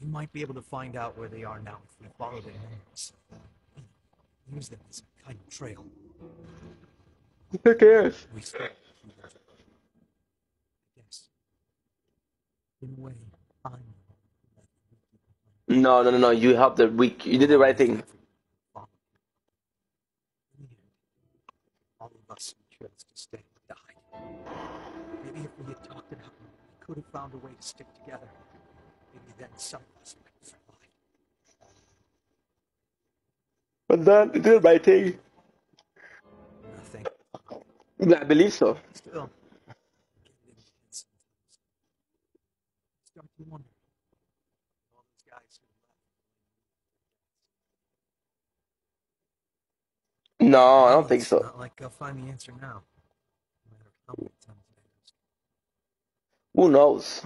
We might be able to find out where they are now if we follow their memories. Use them as a kind of trail. Who cares? We still have a few years ago. I. In a way, I'm the one who left Ricky behind. No, no, no, no. You helped the weak. You did the right thing. Follow. In the end, all of us chose to stay died. Maybe if we had talked it out, we could have found a way to stick together. Then some of us might. But then did the right thing. Nothing. I believe so. Still, get a little bit sometimes. Start to wonder. All those guys who left. No, I don't think so. not like I'll find the answer now. No matter how many times I ask. Who knows?